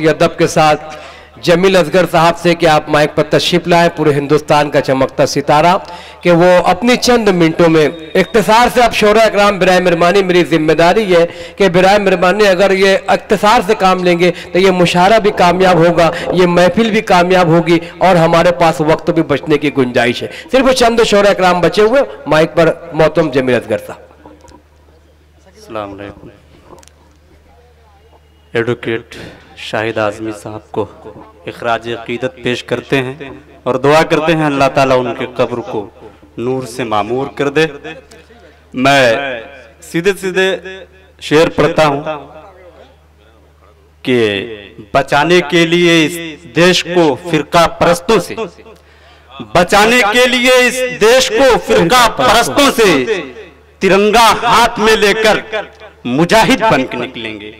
ही अदब के साथ जमील असगर साहब से कि आप माइक पर तशरीफ़ लाए, पूरे हिंदुस्तान का चमकता सितारा, कि वो अपनी चंद मिनटों में इख्तसार से अब शोरा कराम बिराय मेहरबानी, मेरी ज़िम्मेदारी है कि बिराय मेहरबानी अगर ये इख्तसार से काम लेंगे तो ये मुशारा भी कामयाब होगा, ये महफिल भी कामयाब होगी और हमारे पास वक्त भी बचने की गुंजाइश है। सिर्फ़ चंद शोरा कराम बचे हुए, माइक पर मोहतम जमील असगर साहब। एडवोकेट शाहिद आजमी साहब को अखराज अकीदत पेश करते हैं और दुआ करते हैं अल्लाह ताला उनके कब्र को नूर से मामूर कर दे मैं सीधे सीधे शेर पढ़ता हूँ कि बचाने के लिए इस देश को फिरका परस्तों से, बचाने के लिए इस देश को फिरका परस्तों से तिरंगा हाथ में लेकर मुजाहिद बन निकलेंगे।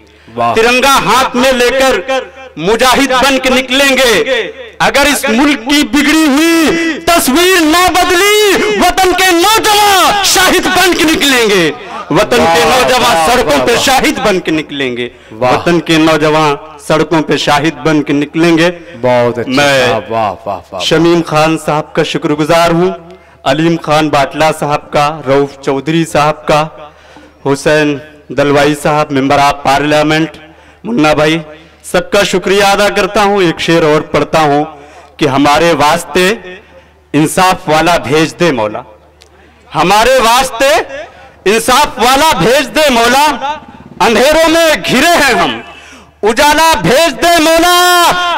तिरंगा हाथ में लेकर मुजाहिद बन के निकलेंगे। अगर इस मुल्क की बिगड़ी हुई तस्वीर ना बदली वतन के नौजवान शाहिद बन के निकलेंगे। वतन के नौजवान सड़कों वाह, पे शाहिद बन के निकलेंगे। वतन के नौजवान सड़कों पे शाहिद बन के निकलेंगे। बहुत अच्छा मैं वाह वाह। शमीम खान साहब का शुक्रगुजार हूँ। अलीम खान बाटला साहब का रऊफ चौधरी साहब का हुसैन दलवाई साहब, मेंबर ऑफ़ पार्लियामेंट, मुन्ना भाई, सबका शुक्रिया अदा करता हूँ, एक शेर और पढ़ता हूँ कि हमारे वास्ते इंसाफ वाला भेज दे मौला। हमारे वास्ते इंसाफ वाला भेज दे मौला, अंधेरों में घिरे हैं हम। उजाला भेज दे मौला,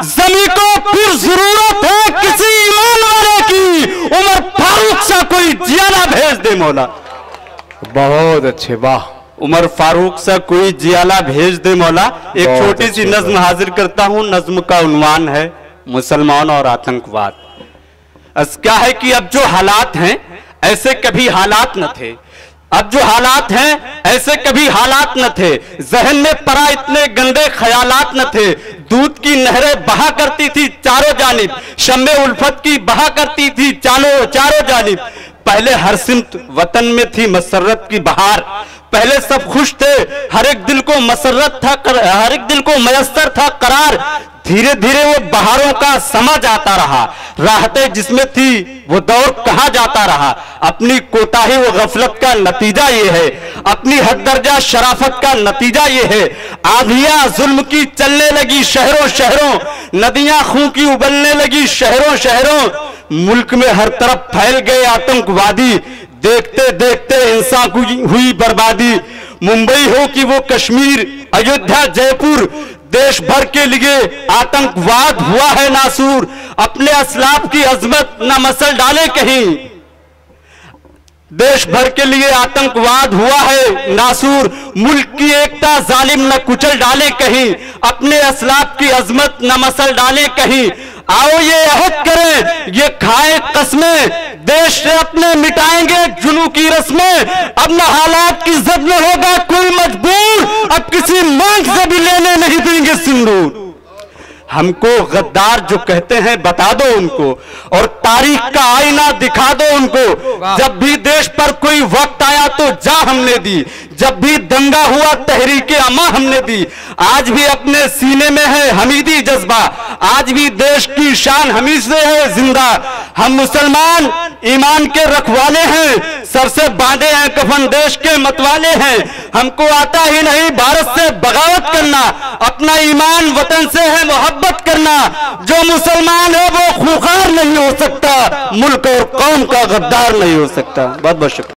जमी को फिर ज़रूरत है किसी ईमान वाले की। उमर फारूक सा कोई जियाला भेज दे मौला। बहुत अच्छे, वाह। उमर फारूक सा कोई जियाला भेज दे मौला। एक छोटी सी नज्म हाजिर करता हूँ। नज्म का उन्वान है मुसलमान और आतंकवाद। क्या है कि अब जो हालात हैं ऐसे कभी हालात न थे। अब जो हालात हैं ऐसे कभी हालात न थे। जहन में पड़ा इतने गंदे ख्यालात न थे। दूध की नहरें बहा करती थी चारों जानिब। शम्मे उल्फत की बहा करती थी चारों चारों जानिब। पहले हर सिमत वतन में थी मसरत की बहार। पहले सब खुश थे हर एक दिल को मसरत था कर, हर एक दिल को मयसर था करार। धीरे धीरे वो बहारों का समा जाता रहा। राहतें जिसमें थी वो दौर कहा जाता रहा? अपनी कोताही वो गफलत का नतीजा ये है। अपनी हद दर्जा शराफत का नतीजा ये है। आंधियाँ जुल्म की चलने लगी शहरों शहरों नदियाँ खून की उबलने लगी शहरों शहरों। मुल्क में हर तरफ़ फैल गए आतंकवादी देखते देखते इंसान हुई बर्बादी। मुंबई हो कि वो कश्मीर, अयोध्या, जयपुर, देश भर के लिए आतंकवाद हुआ है नासूर। अपने असलाफ की अजमत न मसल डाले कहीं। देश भर के लिए आतंकवाद हुआ है नासूर। मुल्क की एकता जालिम न कुचल डाले कहीं। अपने असलाफ की अजमत न मसल डाले कहीं। आओ ये अहद करें, ये खाए कस्में। देश से अपने मिटाएँगे जुनू की रस्में। अब न हालात की जद में होगा, कोई मजबूर। अब किसी मांग से भी लेने नहीं देंगे सिंदूर। हमको गद्दार जो कहते हैं बता दो उनको। और तारीख का आईना दिखा दो उनको। जब भी देश पर कोई वक्त आया तो जा हमने दी। जब भी दंगा हुआ तहरीके अमा हमने दी। आज भी अपने सीने में है हमीदी जज्बा। आज भी देश की शान हमी से है ज़िंदा। हम मुसलमान ईमान के रखवाले हैं। सर से बांधे हैं कफन देश के मतवाले हैं। हमको आता ही नहीं भारत से बगावत करना, अपना ईमान वतन से है मोहब्बत करना। जो मुसलमान है वो खुखार नहीं हो सकता, मुल्क और कौम का गद्दार नहीं हो सकता। बहुत बहुत शुक्रिया।